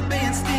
the bandstand.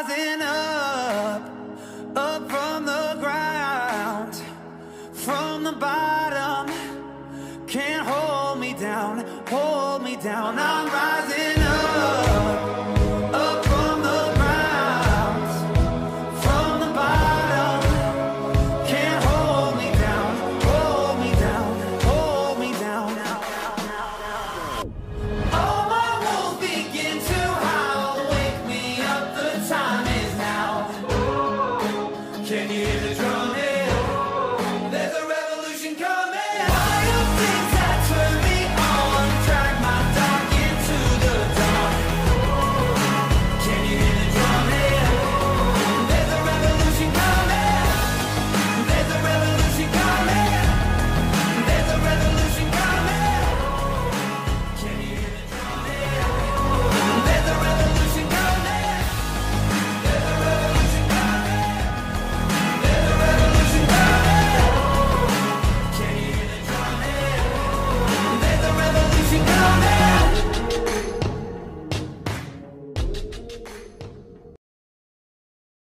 rising up, up from the ground, from the bottom. Can't hold me down, hold me down. I'm rising up.